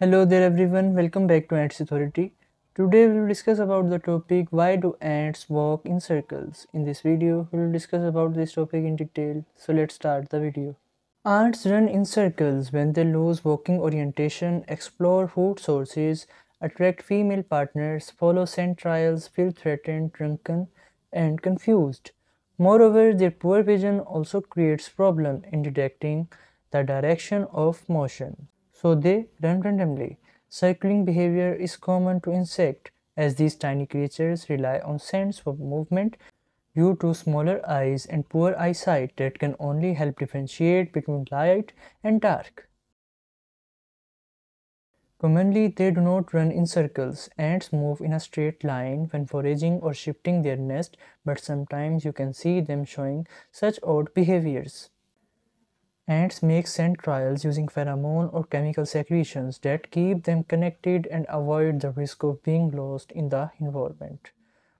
Hello there everyone, welcome back to Ants Authority. Today we will discuss about the topic why do ants walk in circles. In this video we will discuss about this topic in detail. So let's start the video. Ants run in circles when they lose walking orientation, explore food sources, attract female partners, follow scent trails, feel threatened, drunken and confused. Moreover, their poor vision also creates problem in detecting the direction of motion so they run randomly. Circling behavior is common to insects as these tiny creatures rely on sense for movement due to smaller eyes and poor eyesight that can only help differentiate between light and dark. Commonly, they do not run in circles. Ants move in a straight line when foraging or shifting their nest, but sometimes you can see them showing such odd behaviors. Ants make scent trails using pheromone or chemical secretions that keep them connected and avoid the risk of being lost in the environment.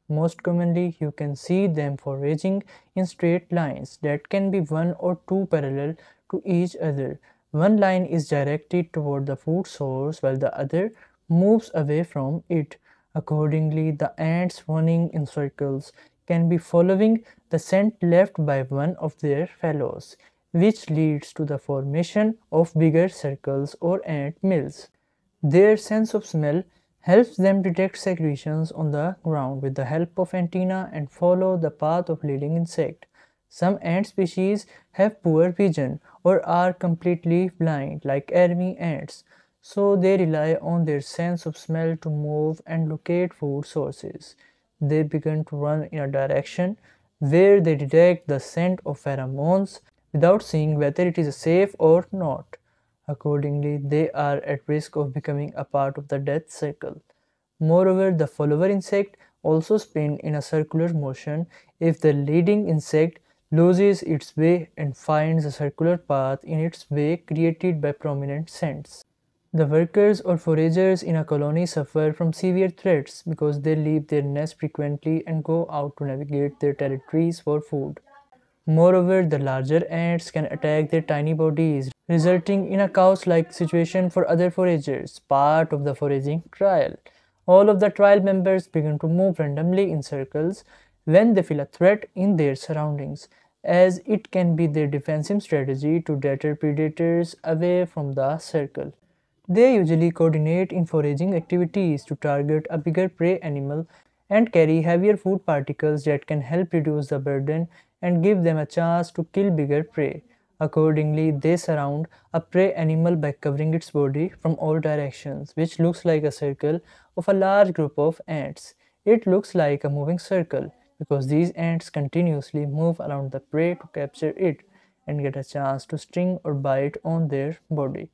Most commonly, you can see them foraging in straight lines that can be one or two parallel to each other. One line is directed toward the food source while the other moves away from it. Accordingly, the ants running in circles can be following the scent left by one of their fellows which leads to the formation of bigger circles or ant mills. Their sense of smell helps them detect secretions on the ground with the help of antennae and follow the path of leading insect. Some ant species have poor vision or are completely blind like army ants, so they rely on their sense of smell to move and locate food sources. They begin to run in a direction where they detect the scent of pheromones without seeing whether it is safe or not. Accordingly, they are at risk of becoming a part of the death cycle. Moreover, the follower insect also spin in a circular motion if the leading insect loses its way and finds a circular path in its way created by prominent scents. The workers or foragers in a colony suffer from severe threats because they leave their nest frequently and go out to navigate their territories for food. Moreover, the larger ants can attack their tiny bodies, resulting in a chaos-like situation for other foragers, part of the foraging trial. All of the trial members begin to move randomly in circles when they feel a threat in their surroundings, as it can be their defensive strategy to deter predators away from the circle. They usually coordinate in foraging activities to target a bigger prey animal and carry heavier food particles that can help reduce the burden and give them a chance to kill bigger prey. Accordingly, they surround a prey animal by covering its body from all directions, which looks like a circle of a large group of ants. It looks like a moving circle because these ants continuously move around the prey to capture it and get a chance to sting or bite on their body.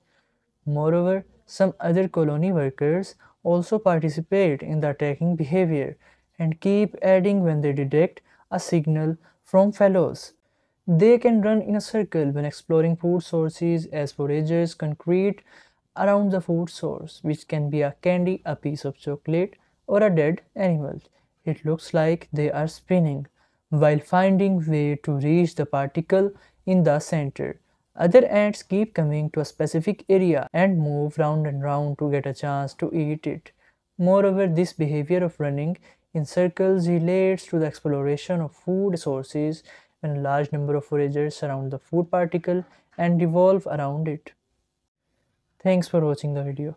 Moreover, some other colony workers also participate in the attacking behavior and keep adding when they detect a signal from fellows. They can run in a circle when exploring food sources as foragers concrete around the food source, which can be a candy, a piece of chocolate, or a dead animal. It looks like they are spinning while finding way to reach the particle in the center. Other ants keep coming to a specific area and move round and round to get a chance to eat it. Moreover, this behavior of running in circles relates to the exploration of food sources when a large number of foragers surround the food particle and revolve around it. Thanks for watching the video.